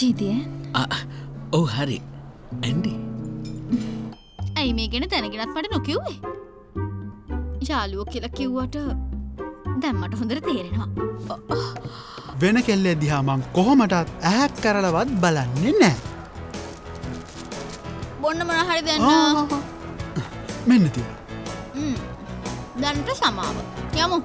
ජීතිය ඔව් හරි. ඇන්ඩි. ඇයි මේ ගැන දැනගෙනත් මට නොකිව්වේ? යාලුවෝ කියලා කිව්වට දැම්මට හොඳර තේරෙනවා. වෙන කෙල්ලෙ දිහාමං කොහොමටත් ඇහැක් කරලවත් බලන්නේ නෑ බොන්න මොනහරි දෙන්න. මෙන්න තිය දැන්ට සමාව. යමු.